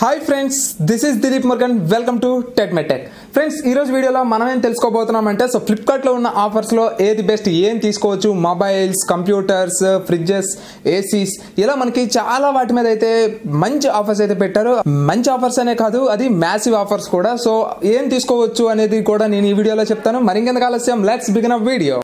Hi friends this is Dilip Murugan welcome to tech MedTech friends ఈరోజు వీడియోలో మనం ఏం తెలుసుకోబోతున్నామంటే సో ఫ్లిప్కార్ట్లో ఉన్న ఆఫర్స్లో ఏది బెస్ట్ ఏం తీసుకోవచ్చు? మొబైల్స్ కంప్యూటర్స్ ఫ్రిడ్జెస్ ఏసీస్ ఇలా మనకి చాలా వాటి మీద అయితే మంచి ఆఫర్స్ అయితే పెట్టారు. మంచి ఆఫర్స్ అనే కాదు అది మ్యాసివ్ ఆఫర్స్ కూడా. సో ఏం తీసుకోవచ్చు అనేది కూడా నేను ఈ వీడియోలో చెప్తాను. మరింకెందుకు ఆలస్యం? Let's begin uh video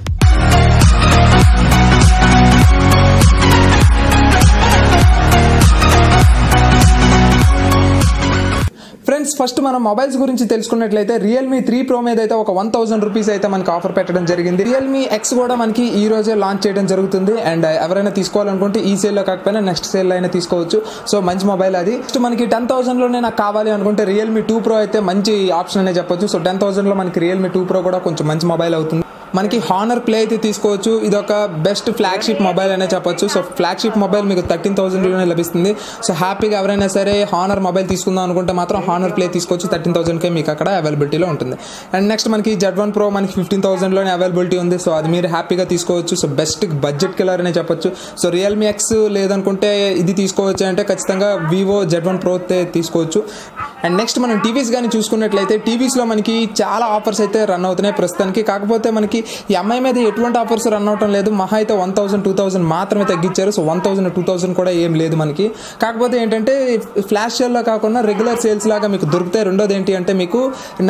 friends first మనం మొబైల్స్ గురించి తెలుసుకున్నట్లయితే రియల్మీ త్రీ ప్రో మీద అయితే ఒక వన్ థౌసండ్ రూపీస్ అయితే మనకి ఆఫర్ పెట్టడం జరిగింది. రియల్మీ ఎక్స్ కూడా మనకి ఈ రోజే లాంచ్ చేయడం జరుగుతుంది. అండ్ uh, ఎవరైనా తీసుకోవాలనుకుంటే ఈ సేల్లో కాకపోయినా నెక్స్ట్ సేల్ అయినా తీసుకోవచ్చు. సో మంచి మొబైల్ అది. నెక్స్ట్ మనకి టెన్ థౌసండ్లోనే నాకు కావాలి అనుకుంటే రియల్మీ టూ ప్రో అయితే మంచి ఆప్షన్ అనే చెప్పొచ్చు. సో టెన్ థౌసండ్లో మనకి రియల్మీ టూ ప్రో కూడా కొంచెం మంచి మొబైల్ అవుతుంది. మనకి హానర్ ప్లే అయితే తీసుకోవచ్చు. ఇది ఒక బెస్ట్ ఫ్లాగ్షిప్ మొబైల్ అనే చెప్పొచ్చు. సో ఫ్లాగ్షిప్ మొబైల్ మీకు థర్టీన్ థౌసండ్లోనే లభిస్తుంది. సో హ్యాపీగా ఎవరైనా సరే హానర్ మొబైల్ తీసుకుందాం అనుకుంటే మాత్రం హానర్ ప్లే తీసుకోవచ్చు. థర్టీన్ థౌసండ్కే మీకు అక్కడ అవైలబిలిటీలో ఉంటుంది. అండ్ నెక్స్ట్ మనకి జెడ్ వన్ ప్రో మనకి ఫిఫ్టీన్ థౌసండ్లోనే అవైలబిలిటీ ఉంది. సో అది మీరు హ్యాపీగా తీసుకోవచ్చు. సో బెస్ట్ బడ్జెట్ కిల్లర్ అనే చెప్పొచ్చు. సో రియల్మీ ఎక్స్ లేదనుకుంటే ఇది తీసుకోవచ్చు అంటే ఖచ్చితంగా వివో జెడ్ వన్ ప్రో తీసుకోవచ్చు. అండ్ నెక్స్ట్ మనం టీవీస్ కానీ చూసుకున్నట్లయితే టీవీస్లో మనకి చాలా ఆఫర్స్ అయితే రన్ అవుతున్నాయి ప్రస్తుతానికి. కాకపోతే మనకి ఈ అమ్మాయి మీద ఎటువంటి ఆఫర్స్ రన్ అవటం లేదు. మహా అయితే వన్ థౌసండ్ టూ థౌసండ్ మాత్రమే తగ్గించారు. So one thousand two thousand కూడా ఏం లేదు మనకి. కాకపోతే ఏంటంటే ఫ్లాష్ సేల్లో కాకుండా రెగ్యులర్ సేల్స్ లాగా మీకు దొరుకుతాయి. రెండోది ఏంటి అంటే మీకు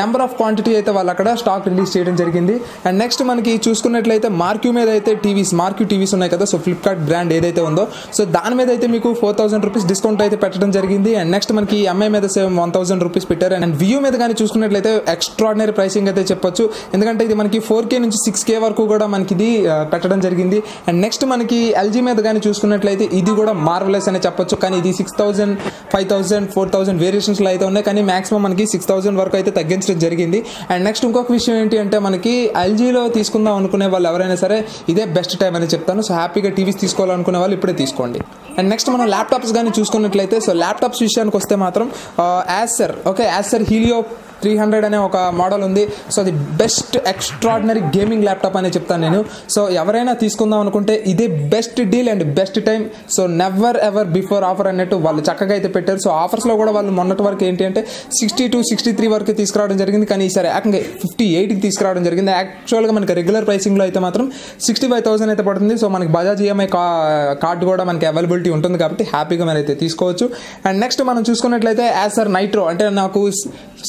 నెంబర్ ఆఫ్ క్వాంటిటీ అయితే వాళ్ళు అక్కడ స్టాక్ రిలీజ్ చేయడం జరిగింది. అండ్ నెక్స్ట్ మనకి చూసుకున్నట్లయితే మార్క్యూ మీద అయితే టీవీస్ మార్క్యూ టీవీస్ ఉన్నాయి కదా. సో ఫ్లిప్కార్ట్ బ్రాండ్ ఏదైతే ఉందో. సో దాని మీద అయితే మీకు ఫోర్ థౌసండ్ రూపీస్ డిస్కౌంట్ అయితే పెట్టడం జరిగింది. అండ్ నెక్స్ట్ మనకి ఈ మీద సేమ్ వన్ థౌసండ్ రూపీస్ పెట్టారు. అండ్ వ్యూ మీద కానీ చూసుకున్నట్లయితే ఎక్స్ట్రాడినరీ ప్రైసింగ్ అయితే చెప్పొచ్చు. ఎందుకంటే ఇది మనకి ఫోర్ కే నుంచి సిక్స్ కే వరకు కూడా మనకి ఇది పెట్టడం జరిగింది. అండ్ నెక్స్ట్ మనకి ఎల్జీ మీద కానీ చూసుకున్నట్లయితే ఇది కూడా మార్వలెస్ అనే చెప్పొచ్చు. కానీ ఇది six thousand five thousand four thousand వేరియేషన్స్లో అయితే ఉన్నాయి. కానీ మాక్సిమం మనకి సిక్స్ థౌసండ్ వరకు అయితే తగ్గించడం జరిగింది. అండ్ నెక్స్ట్ ఇంకొక విషయం ఏంటి అంటే మనకి ఎల్జీలో తీసుకుందాం అనుకునే వాళ్ళు ఎవరైనా సరే ఇదే బెస్ట్ టైం అని చెప్తాను. సో హ్యాపీగా టీవీస్ తీసుకోవాలనుకునే వాళ్ళు ఇప్పుడే తీసుకోండి. అండ్ నెక్స్ట్ మనం ల్యాప్టాప్స్ కానీ చూసుకున్నట్లయితే సో ల్యాప్టాప్స్ విషయానికి వస్తే మాత్రం as Acer okay Acer Helios three hundred అనే ఒక మోడల్ ఉంది. సో అది బెస్ట్ ఎక్స్ట్రాడినరీ గేమింగ్ ల్యాప్టాప్ అనే చెప్తాను నేను. సో ఎవరైనా తీసుకుందాం అనుకుంటే ఇదే best deal and best time. So never ever before offer అన్నట్టు వాళ్ళు చక్కగా అయితే పెట్టారు. సో ఆఫర్స్లో కూడా వాళ్ళు మొన్నటి వరకు ఏంటి అంటే సిక్స్టీ టు సిక్స్టీ త్రీ వరకు తీసుకురావడం జరిగింది. కానీ ఈసారి ఏకంగా ఫిఫ్టీ ఎయిట్కి తీసుకురావడం జరిగింది. యాక్చువల్గా మనకి రెగ్యులర్ ప్రైసింగ్లో అయితే మాత్రం సిక్స్టీ ఫైవ్ థౌసండ్ అయితే పడుతుంది. సో మనకి బజాజ్ ఈఎంఐ కా కార్డు కూడా మనకి అవైలబిలిటీ ఉంటుంది కాబట్టి హ్యాపీగా మనం అయితే తీసుకోవచ్చు. అండ్ నెక్స్ట్ మనం చూసుకున్నట్లయితే యాసర్ నైట్రో అంటే నాకు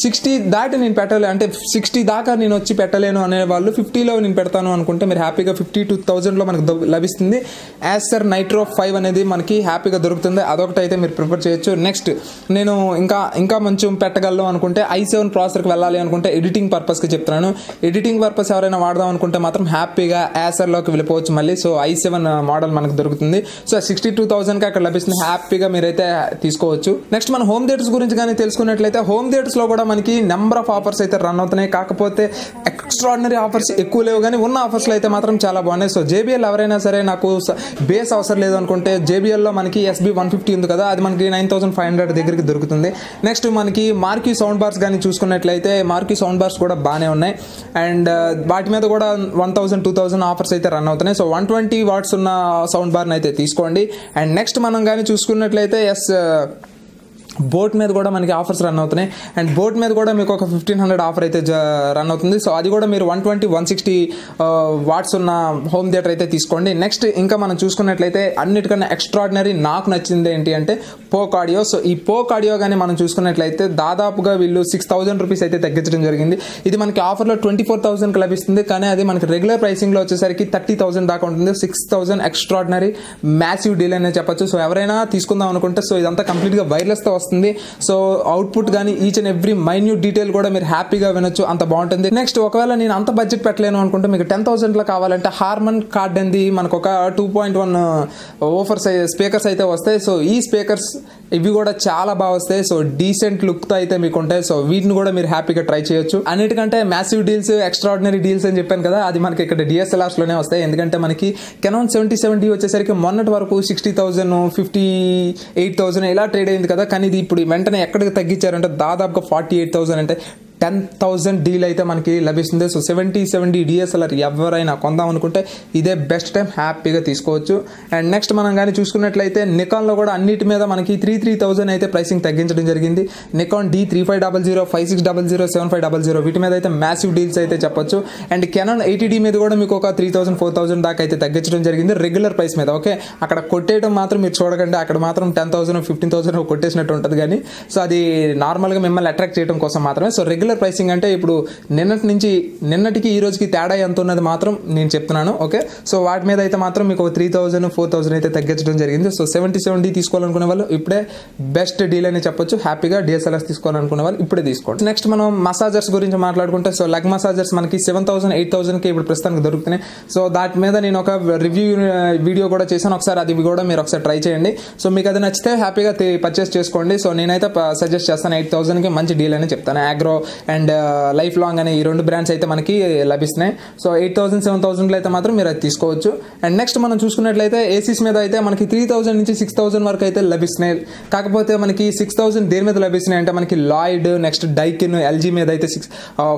సిక్స్టీ దాటి నేను పెట్టలే అంటే సిక్స్టీ దాకా నేను వచ్చి పెట్టలేను అనే వాళ్ళు ఫిఫ్టీలో నేను పెడతాను అనుకుంటే మీరు హ్యాపీగా ఫిఫ్టీ టూ థౌజండ్లో మనకు లభిస్తుంది. యాసర్ నైట్రో ఫైవ్ అనేది మనకి హ్యాపీగా దొరుకుతుంది. అదొకటి అయితే మీరు ప్రిఫర్ చేయొచ్చు. నెక్స్ట్ నేను ఇంకా ఇంకా కొంచెం పెట్టగలను అనుకుంటే ఐ సెవెన్ ప్రాసెసర్కి వెళ్ళాలి అనుకుంటే ఎడిటింగ్ పర్పస్కి చెప్తున్నాను. ఎడిటింగ్ పర్పస్ ఎవరైనా వాడదాం అనుకుంటే మాత్రం హ్యాపీగా యాసర్లోకి వెళ్ళిపోవచ్చు మళ్ళీ. సో ఐ సెవెన్ మోడల్ మనకు దొరుకుతుంది. సో సిక్స్టీ టూ థౌసండ్కి అక్కడ లభిస్తుంది. హ్యాపీగా మీరైతే తీసుకోవచ్చు. నెక్స్ట్ మన హోమ్ థియేటర్స్ గురించి కానీ తెలుసుకున్నట్లయితే హోమ్ థియేటర్స్లో కూడా మనకి నెంబర్ ఆఫ్ ఆఫర్స్ అయితే రన్ అవుతున్నాయి. కాకపోతే ఎక్స్ట్రాడినరీ ఆఫర్స్ ఎక్కువ లేవు కానీ ఉన్న ఆఫర్స్లో అయితే మాత్రం చాలా బాగున్నాయి. సో జేబీఎల్ ఎవరైనా సరే నాకు బేస్ అవసరం లేదు అనుకుంటే జేబీఎల్లో మనకి ఎస్బీ వన్ ఫిఫ్టీ ఉంది కదా అది మనకి నైన్ థౌసండ్ ఫైవ్ హండ్రెడ్ దగ్గరికి దొరుకుతుంది. నెక్స్ట్ మనకి మార్కీ సౌండ్ బార్స్ కానీ చూసుకున్నట్లయితే మార్కీ సౌండ్ బార్స్ కూడా బాగానే ఉన్నాయి. అండ్ uh, వాటి మీద కూడా one thousand two thousand offers అయితే రన్ అవుతున్నాయి. సో వన్ ట్వంటీ వాట్స్ ఉన్న సౌండ్ బార్ని అయితే తీసుకోండి. అండ్ నెక్స్ట్ మనం కానీ చూసుకున్నట్లయితే ఎస్ బోట్ మీద కూడా మనకి ఆఫర్స్ రన్ అవుతున్నాయి. అండ్ బోట్ మీద కూడా మీకు ఒక ఫిఫ్టీన్ హండ్రెడ్ ఆఫర్ అయితే రన్ అవుతుంది. సో అది కూడా మీరు one twenty one sixty watts ఉన్న హోమ్ థియేటర్ అయితే తీసుకోండి. నెక్స్ట్ ఇంకా మనం చూసుకున్నట్లయితే అన్నిటికన్నా ఎక్స్ట్రాడినరీ నాకు నచ్చింది ఏంటి అంటే పోక్ ఆడియో. సో ఈ పోక్ ఆడియో కానీ మనం చూసుకున్నట్లయితే దాదాపుగా వీళ్ళు సిక్స్ థౌసండ్ రూపీస్ అయితే తగ్గించడం జరిగింది. ఇది మనకి ఆఫర్లో ట్వంటీ ఫోర్ థౌసండ్కి లభిస్తుంది. కానీ అది మనకి రెగ్యులర్ ప్రైసింగ్లో వచ్చేసరికి థర్టీ థౌసండ్ దాకా ఉంటుంది. Six thousand extraordinary massive deal అనే చెప్పచ్చు. సో ఎవరైనా తీసుకుందాం అనుకుంటే సో ఇదంతా కంప్లీట్గా వైర్లెస్తో వస్తుంది. సో అవుట్పుట్ కానీ each and every minute detail కూడా మీరు హ్యాపీగా వినొచ్చు. అంత బాగుంటుంది. నెక్స్ట్ ఒకవేళ నేను అంత బడ్జెట్ పెట్టలేను అనుకుంటే మీకు టెన్ థౌసండ్లో కావాలంటే హార్మన్ కార్డ్ అనేది మనకు ఒక two point one offers speakers అయితే వస్తాయి. సో ఈ స్పీకర్స్ ఇవి కూడా చాలా బాగా వస్తాయి. సో డీసెంట్ లుక్తో అయితే మీకు ఉంటాయి. సో వీటిని కూడా మీరు హ్యాపీగా ట్రై చేయొచ్చు. అన్నిటికంటే మ్యాసివ్ డీల్స్ ఎక్స్ట్రాడినరీ డీల్స్ అని చెప్పాను కదా అది మనకి ఇక్కడ డిఎస్ఎల్ఆర్స్లోనే వస్తాయి. ఎందుకంటే మనకి కెనాన్ సెవెంటీ సెవెన్ డి వచ్చేసరికి మొన్నటి వరకు sixty thousand fifty eight thousand ఇలా ట్రేడ్ అయింది కదా. కానీ ఇది ఇప్పుడు వెంటనే ఎక్కడికి తగ్గించారంటే దాదాపుగా ఫార్టీ ఎయిట్ థౌసండ్ అంటే టెన్ థౌజండ్ డీల్ అయితే మనకి లభిస్తుంది. సో సెవెంటీ సెవెంటీ డిఎస్ఎల్ఆర్ ఎవరైనా కొందాం అనుకుంటే ఇదే బెస్ట్ టైం హ్యాపీగా తీసుకోవచ్చు. అండ్ నెక్స్ట్ మనం కానీ చూసుకున్నట్లయితే నికాన్లో కూడా అన్నిటి మీద మనకి త్రీ త్రీ థౌజండ్ అయితే ప్రైసింగ్ తగ్గించడం జరిగింది. Nikon D three five double zero five six double zero seven five double zero వీటి మీద అయితే మ్యాసివ్ డీల్స్ అయితే చెప్పొచ్చు. అండ్ కెనాన్ ఎయిటీ డి మీద కూడా మీకు ఒక త్రీ థౌసండ్ ఫోర్ థౌసండ్ దాకా అయితే తగ్గించడం జరిగింది రెగ్యులర్ ప్రైస్ మీద ఓకే అక్కడ కొట్టేయడం మాత్రం మీరు చూడకండి. అక్కడ మాత్రం టెన్ థౌసండ్ ఫిఫ్టీన్ థౌసండ్ కొట్టేసినట్టు ఉంటుంది కానీ సో అది నార్మల్గా మిమ్మల్ని అట్రాక్ట్ చేయడం కోసం మాత్రమే. సో రెగ్యులర్ ప్రైసింగ్ అంటే ఇప్పుడు నిన్నటి నుంచి నిన్నటికి ఈ రోజుకి తేడా ఎంత ఉన్నది మాత్రం నేను చెప్తున్నాను ఓకే? సో వాటి మీద అయితే మాత్రం మీకు త్రీ థౌసండ్ ఫోర్ థౌసండ్ అయితే తగ్గించడం జరిగింది. సో సెవెంటీ సెవెన్ డీ తీసుకోవాలనుకునే వాళ్ళు ఇప్పుడే బెస్ట్ డీల్ అని చెప్పొచ్చు. హ్యాపీగా డిఎస్ఎల్ఎస్ తీసుకోవాలనుకునే వాళ్ళు ఇప్పుడే తీసుకోండి. నెక్స్ట్ మనం మసాజర్స్ గురించి మాట్లాడుకుంటే సో లెగ్ మసాజర్స్ మనకి సెవెన్ థౌసండ్ ఎయిట్ థౌసండ్కి ఇప్పుడు ప్రస్తుతానికి దొరుకుతున్నాయి. సో దాటి మీద నేను ఒక రివ్యూ వీడియో uh, కూడా చేశాను. ఒకసారి అది కూడా మీరు ఒకసారి ట్రై చేయండి. సో మీకు అది నచ్చితే హ్యాపీగా పర్చేస్ చేసుకోండి. సో నేనైతే uh, సజెస్ట్ చేస్తాను ఎయిట్ థౌసండ్కి మంచి డీల్ అని చెప్తాను. ఆగ్రో అండ్ లైఫ్ లాంగ్ అనే ఈ రెండు బ్రాండ్స్ అయితే మనకి లభిస్తున్నాయి. సో ఎయిట్ థౌసండ్ సెవెన్ థౌసండ్లో అయితే మాత్రం మీరు అది తీసుకోవచ్చు. అండ్ నెక్స్ట్ మనం చూసుకున్నట్లయితే ఏసీస్ మీద అయితే మనకి త్రీ థౌసండ్ నుంచి సిక్స్ థౌసండ్ వరకు అయితే లభిస్తున్నాయి. కాకపోతే మనకి సిక్స్ థౌసండ్ దేని మీద లభిస్తున్నాయి అంటే మనకి లాయిడ్ నెక్స్ట్ డైకిన్ ఎల్జీ మీద అయితే six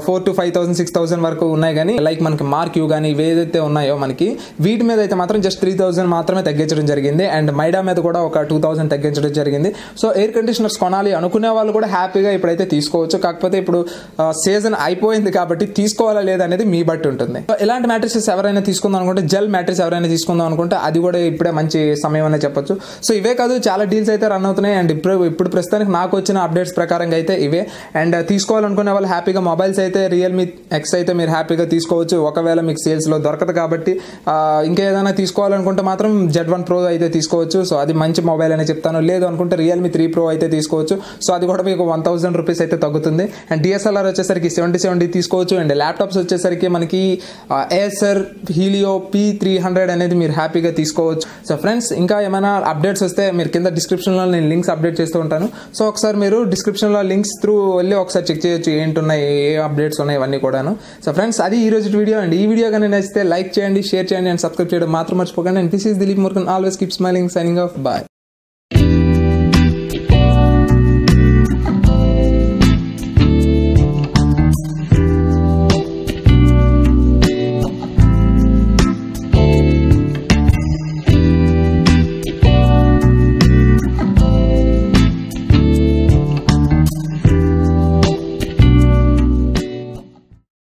four to five thousand six thousand వరకు ఉన్నాయి కానీ లైక్ మనకి మార్క్ యూ కానీ ఇవి ఏదైతే ఉన్నాయో మనకి వీటి మీద అయితే మాత్రం జస్ట్ త్రీ థౌసండ్ మాత్రమే తగ్గించడం జరిగింది. అండ్ మైడా మీద కూడా ఒక టూ థౌసండ్ తగ్గించడం జరిగింది. సో ఎయిర్ కండిషనర్స్ కొనాలి అనుకునే వాళ్ళు కూడా హ్యాపీగా ఇప్పుడైతే తీసుకోవచ్చు. కాకపోతే ఇప్పుడు సీజన్ అయిపోయింది కాబట్టి తీసుకోవాలా లేదా అనేది మీ బట్టి ఉంటుంది. సో ఇలాంటి మ్యాట్రిసెస్ ఎవరైనా తీసుకుందాం అనుకుంటే జెల్ మ్యాట్రిస్ ఎవరైనా తీసుకుందాం అనుకుంటే అది కూడా ఇప్పుడే మంచి సమయం అనే చెప్పొచ్చు. సో ఇవే కాదు చాలా డీల్స్ అయితే రన్ అవుతున్నాయి అండ్ ఇప్పుడు ఇప్పుడు ప్రస్తుతానికి నాకు వచ్చిన అప్డేట్స్ ప్రకారంగా అయితే ఇవే. అండ్ uh, తీసుకోవాలనుకునే వాళ్ళు హ్యాపీగా మొబైల్స్ అయితే రియల్మీ ఎక్స్ అయితే మీరు హ్యాపీగా తీసుకోవచ్చు. ఒకవేళ మీకు సేల్స్లో దొరకదు కాబట్టి ఇంకేదైనా తీసుకోవాలనుకుంటే మాత్రం జెడ్ వన్ ప్రో అయితే తీసుకోవచ్చు. సో అది మంచి మొబైల్ అని చెప్తాను. లేదు అనుకుంటే రియల్మీ త్రీ ప్రో అయితే తీసుకోవచ్చు. సో అది కూడా మీకు వన్ థౌసండ్ రూపీస్ అయితే తగ్గుతుంది. అండ్ డిఎస్ఎల్ఆర్ వచ్చేసరికి సెవెంటీ సెవెంటీ తీసుకోవచ్చు అండ్ ల్యాప్టాప్స్ వచ్చేసరికి మనకి ASR Helios P three hundred అనేది మీరు హ్యాపీగా తీసుకోవచ్చు. సో ఫ్రెండ్స్ ఇంకా ఏమైనా అప్డేట్స్ వస్తే మీరు కింద డిస్క్రిప్షన్లో నేను లింక్స్ అప్డేట్ చేస్తూ ఉంటాను. సో ఒకసారి మీరు డిస్క్రిప్షన్లో లింక్స్ త్రూ వెళ్ళి ఒకసారి చెక్ చేయొచ్చు ఏంటున్నాయి ఏ అప్డేట్స్ ఉన్నాయి ఇవన్నీ కూడాను. సో ఫ్రెండ్స్ అది ఈ రోజు వీడియో అండ్. ఈ వీడియో కానీ నచ్చితే లైక్ చేయండి షేర్ చేయండి అండ్ సబ్స్క్రైబ్ చేయడం మాత్రం మర్చిపోకండి. And this is Dilip Murugan always keep smiling signing off bye